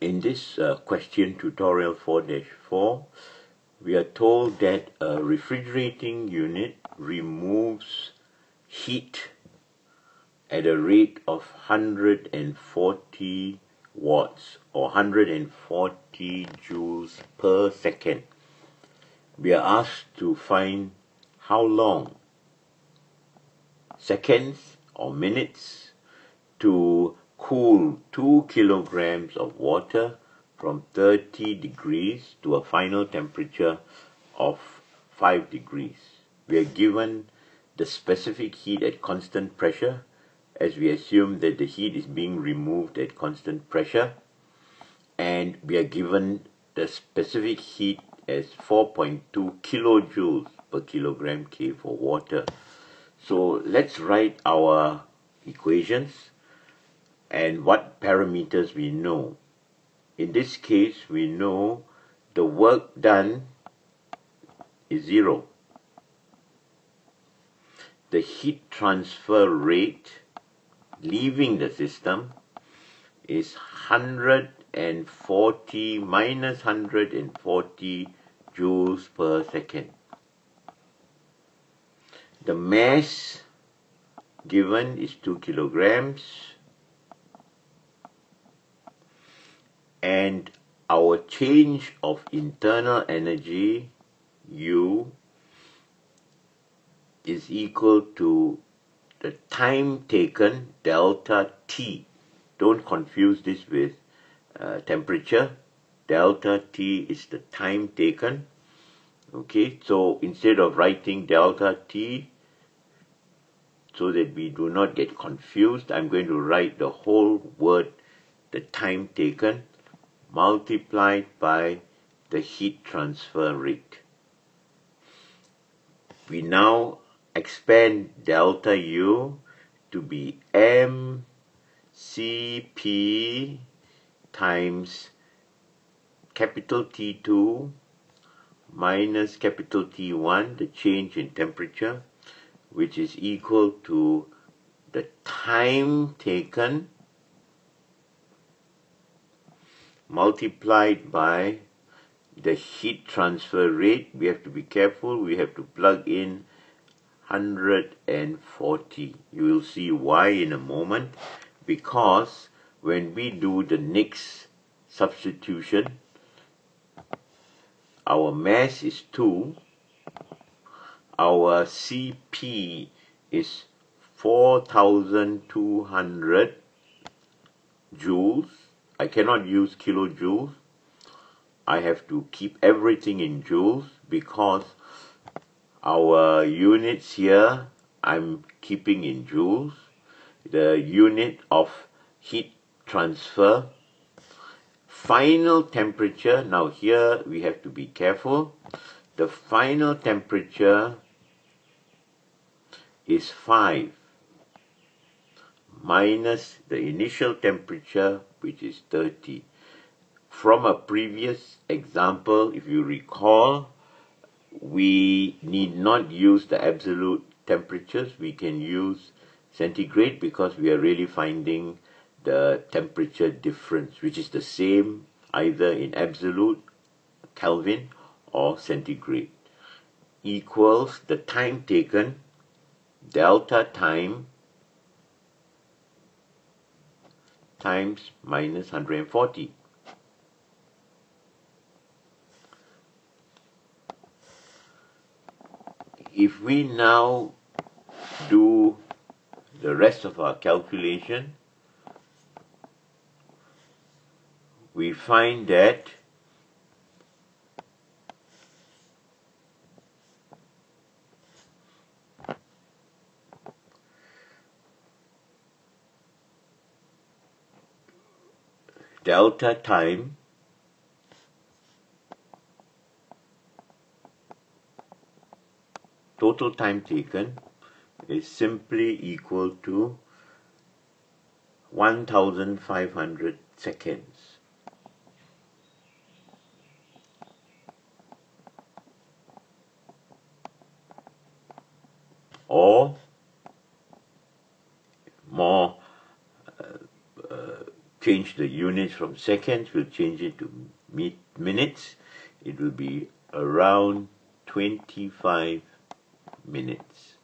in this uh, question tutorial 4-4 we are told that a refrigerating unit removes heat at a rate of 140 watts or 140 joules per second. We are asked to find how long, seconds or minutes, to cool 2 kilograms of water from 30 degrees to a final temperature of 5 degrees. We are given the specific heat at constant pressure as we assume that the heat is being removed at constant pressure and we are given the specific heat as 4.2 kilojoules per kilogram K for water. So let's write our equations and what parameters we know. In this case, we know the work done is zero. The heat transfer rate leaving the system is 140 minus 140 joules per second. The mass given is 2 kilograms and our change of internal energy U is equal to the time taken delta T. Don't confuse this with uh, temperature. Delta T is the time taken. Okay, so instead of writing delta T, so that we do not get confused, I'm going to write the whole word, the time taken, multiplied by the heat transfer rate. We now expand delta U to be mCp times capital T2 minus capital T1, the change in temperature, which is equal to the time taken multiplied by the heat transfer rate. We have to be careful. We have to plug in 140. You will see why in a moment. Because when we do the next substitution, our mass is 2. Our CP is 4,200 joules. I cannot use kilojoules. I have to keep everything in joules because our units here I'm keeping in joules. The unit of heat transfer. Final temperature, now here we have to be careful. The final temperature is 5 minus the initial temperature which is 30. From a previous example, if you recall, we need not use the absolute temperatures. We can use centigrade because we are really finding the temperature difference, which is the same either in absolute Kelvin or centigrade, equals the time taken, delta time times minus 140. If we now do the rest of our calculation, we find that delta time total time taken is simply equal to 1500 seconds. Or more change the units from seconds, we'll change it to minutes. It will be around 25 minutes.